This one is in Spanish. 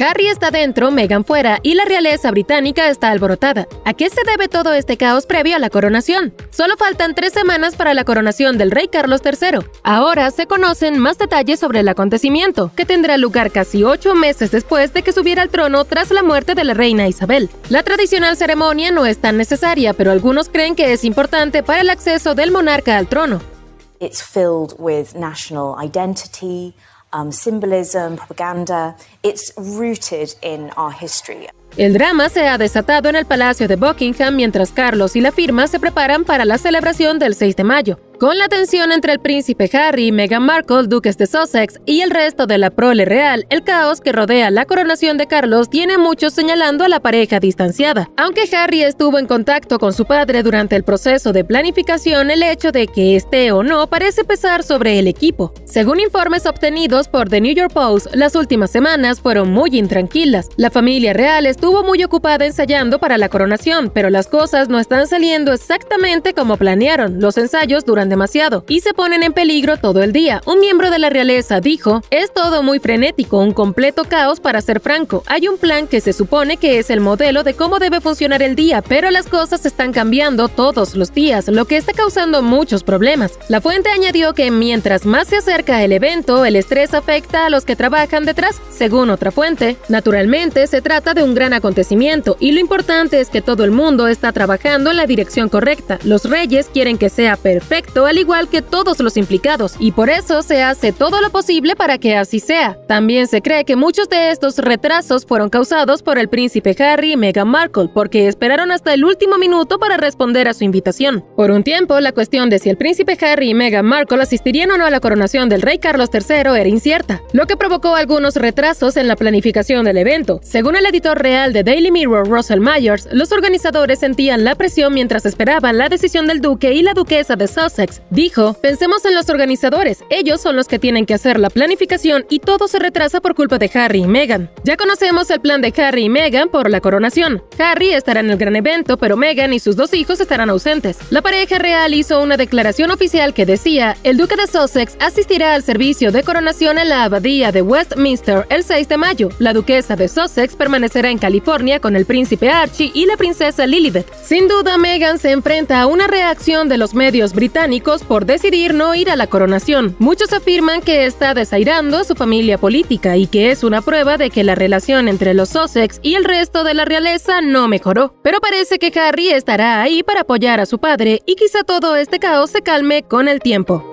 Harry está dentro, Meghan fuera y la realeza británica está alborotada. ¿A qué se debe todo este caos previo a la coronación? Solo faltan tres semanas para la coronación del rey Carlos III. Ahora se conocen más detalles sobre el acontecimiento, que tendrá lugar casi ocho meses después de que subiera al trono tras la muerte de la reina Isabel. La tradicional ceremonia no es tan necesaria, pero algunos creen que es importante para el acceso del monarca al trono. It's filled with national identity, um, symbolism, propaganda. It's rooted in our history. El drama se ha desatado en el Palacio de Buckingham mientras Carlos y la firma se preparan para la celebración del 6 de mayo. Con la tensión entre el príncipe Harry, Meghan Markle, duques de Sussex y el resto de la prole real, el caos que rodea la coronación de Carlos tiene muchos señalando a la pareja distanciada. Aunque Harry estuvo en contacto con su padre durante el proceso de planificación, el hecho de que esté o no parece pesar sobre el equipo. Según informes obtenidos por The New York Post, las últimas semanas fueron muy intranquilas. La familia real estuvo muy ocupada ensayando para la coronación, pero las cosas no están saliendo exactamente como planearon. Los ensayos durante demasiado y se ponen en peligro todo el día. Un miembro de la realeza dijo, es todo muy frenético, un completo caos para ser franco. Hay un plan que se supone que es el modelo de cómo debe funcionar el día, pero las cosas están cambiando todos los días, lo que está causando muchos problemas. La fuente añadió que mientras más se acerca el evento, el estrés afecta a los que trabajan detrás. Según otra fuente, naturalmente se trata de un gran acontecimiento y lo importante es que todo el mundo está trabajando en la dirección correcta. Los reyes quieren que sea perfecto al igual que todos los implicados, y por eso se hace todo lo posible para que así sea. También se cree que muchos de estos retrasos fueron causados por el príncipe Harry y Meghan Markle, porque esperaron hasta el último minuto para responder a su invitación. Por un tiempo, la cuestión de si el príncipe Harry y Meghan Markle asistirían o no a la coronación del rey Carlos III era incierta, lo que provocó algunos retrasos en la planificación del evento. Según el editor real de Daily Mirror, Russell Myers, los organizadores sentían la presión mientras esperaban la decisión del duque y la duquesa de Sussex Dijo, pensemos en los organizadores, ellos son los que tienen que hacer la planificación y todo se retrasa por culpa de Harry y Meghan. Ya conocemos el plan de Harry y Meghan por la coronación. Harry estará en el gran evento, pero Meghan y sus dos hijos estarán ausentes. La pareja real hizo una declaración oficial que decía, el duque de Sussex asistirá al servicio de coronación en la abadía de Westminster el 6 de mayo. La duquesa de Sussex permanecerá en California con el príncipe Archie y la princesa Lilibet. Sin duda, Meghan se enfrenta a una reacción de los medios británicos por decidir no ir a la coronación. Muchos afirman que está desairando a su familia política y que es una prueba de que la relación entre los Sussex y el resto de la realeza no mejoró. Pero parece que Harry estará ahí para apoyar a su padre y quizá todo este caos se calme con el tiempo.